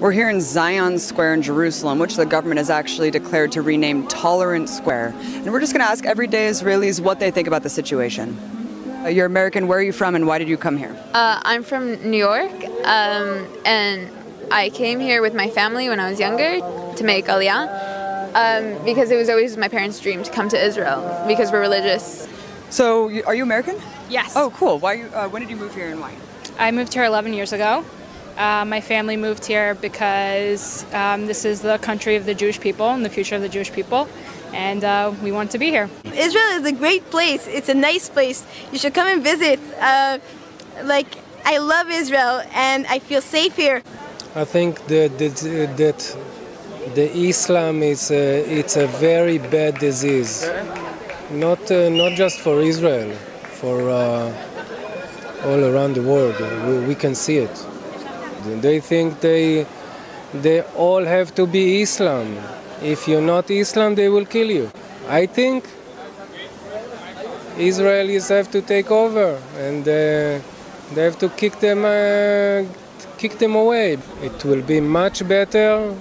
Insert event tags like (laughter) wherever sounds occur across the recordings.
We're here in Zion Square in Jerusalem, which the government has actually declared to rename Tolerant Square. And we're just going to ask everyday Israelis what they think about the situation. Uh, you're American. Where are you from and why did you come here? Uh, I'm from New York, um, and I came here with my family when I was younger to make Aliyah um, because it was always my parents' dream to come to Israel because we're religious. So, are you American? Yes. Oh, cool. Why? You, uh, when did you move here and why? I moved here 11 years ago. Uh, my family moved here because um, this is the country of the Jewish people and the future of the Jewish people, and uh, we want to be here. Israel is a great place. It's a nice place. You should come and visit. Uh, like, I love Israel and I feel safe here. I think that that, that the Islam is a, it's a very bad disease, not uh, not just for Israel, for uh, all around the world. We, we can see it. They think they they all have to be Islam. If you're not Islam, they will kill you. I think Israelis have to take over and uh, they have to kick them uh, kick them away. It will be much better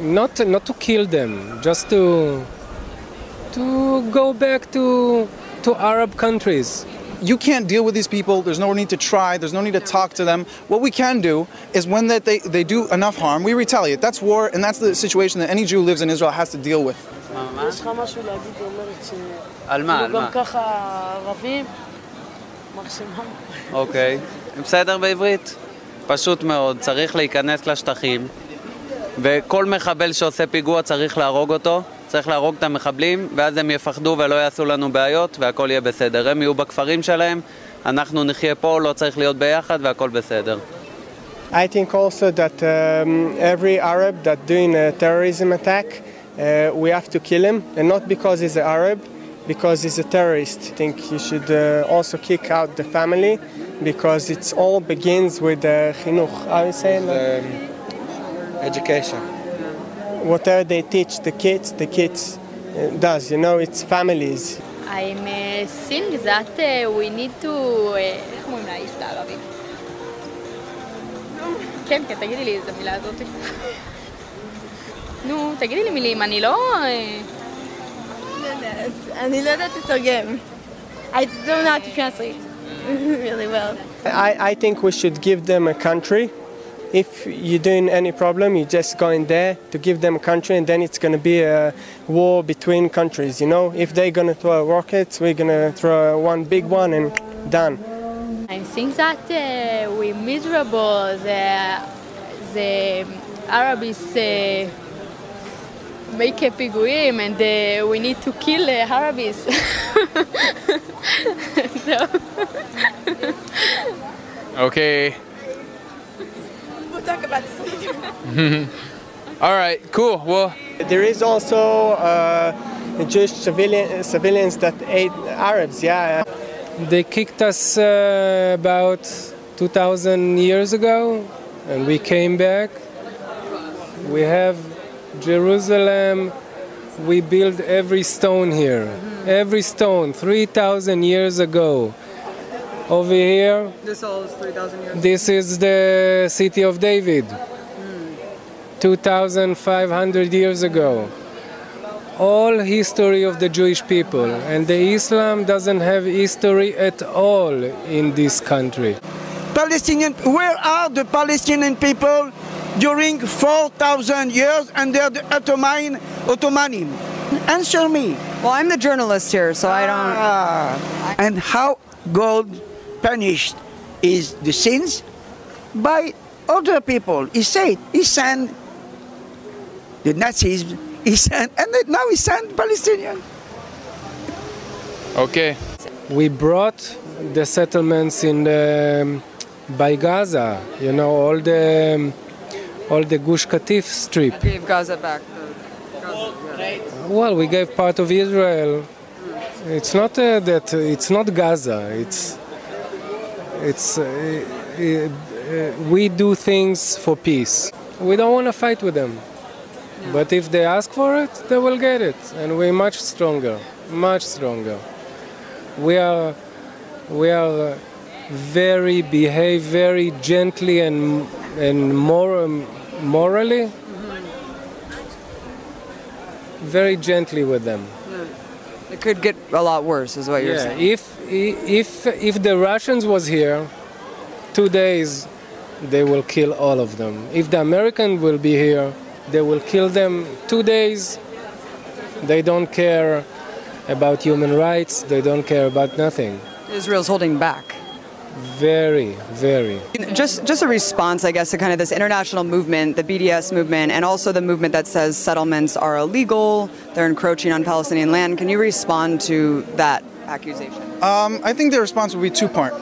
not not to kill them, just to to go back to to Arab countries You can't deal with these people. There's no need to try. There's no need to talk to them. What we can do is when that they, they do enough harm, we retaliate. That's war, and that's the situation that any Jew who lives in Israel has to deal with. יש לך משהו להגיד, אומרת ש... על מה? על גם מה? ככה ערבים, מקסימום. אוקיי. בסדר בעברית? פשוט מאוד, צריך להיכנס לשטחים, וכל מחבל שעושה פיגוע צריך להרוג אותו, צריך להרוג את המחבלים, ואז הם יפחדו ולא יעשו לנו בעיות, והכל יהיה בסדר. הם יהיו בכפרים שלהם, אנחנו נחיה פה, לא צריך להיות ביחד, והכל בסדר. I think also that um, every Arab that doing a terrorism attack, uh, we have to kill him, and not because he's an Arab, because he's a terrorist. I think you should uh, also kick out the family, because it all begins with uh, chinuch. How you say it? education. Whatever they teach the kids, the kids uh, does. You know, it's families. I'm uh, think that uh, we need to... uh, איך אומרים לאיש בערבית? כן, כן, תגידי לי את המילה הזאת. נו, תגידי לי מילים, אני לא... אה, אני לא יודעת לתרגם. I don't know how to translate (laughs) really well. I, I think we should give them a country. if you're doing any problem, you just go in there to give them a country, and then it's going to be a war between countries. You know, if they're going to throw rockets, we're going to throw one big one, and done. I think that uh, we're miserable. The, the Arabs uh, make a piguim, and uh, we need to kill the Arabs. (laughs) okay. We'll talk about this later. (laughs) All right, cool. Well, There is also uh, Jewish civilian, civilians that ate Arabs. Yeah. They kicked us uh, about 2,000 years ago, and we came back. We have Jerusalem. We build every stone here, every stone, 3,000 years ago. Over here, This all is 3,000 years this is the city of David, 2,500 years ago. All history of the Jewish people, and the Islam doesn't have history at all in this country. Palestinian, where are the Palestinian people during 4,000 years under the Ottoman, Ottomanism? Answer me. Well, I'm the journalist here, so I don't. Ah, and how God punished is the sins by other people. He said he sent the Nazis, (laughs) he sent, and now he sent Palestinians. okay. We brought the settlements in the, by Gaza, you know, all the all the Gush Katif strip. Gave Gaza back. The, Gaza, Well, we gave part of Israel. It's not uh, that it's not Gaza. It's it's uh, uh, we do things for peace. We don't want to fight with them. But if they ask for it, they will get it, and we're much stronger, much stronger. We are we are uh, very behave very gently and and more morally, very gently with them. It could get a lot worse, is what you're Yeah, saying. if if if the Russians was here, two days, they will kill all of them. If the American will be here, they will kill them two days. They don't care about human rights. They don't care about nothing. Israel's holding back. Very, very. Just, just a response, I guess, to kind of this international movement, the BDS movement, and also the movement that says settlements are illegal, they're encroaching on Palestinian land. Can you respond to that accusation? Um, I think the response would be two part.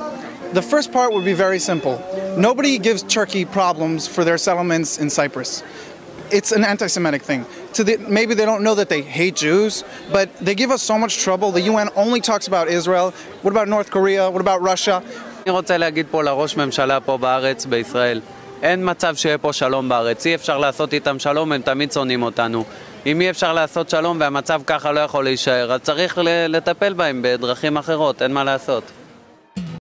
The first part would be very simple. Nobody gives Turkey problems for their settlements in Cyprus. It's an anti-Semitic thing. To the, maybe they don't know that they hate Jews, but they give us so much trouble. The UN only talks about Israel. What about North Korea? What about Russia? אני רוצה להגיד פה לראש ממשלה פה בארץ, בישראל, אין מצב שיהיה פה שלום בארץ. אי אפשר לעשות איתם שלום, הם תמיד שונאים אותנו. אם אי אפשר לעשות שלום והמצב ככה לא יכול להישאר, אז צריך לטפל בהם בדרכים אחרות, אין מה לעשות.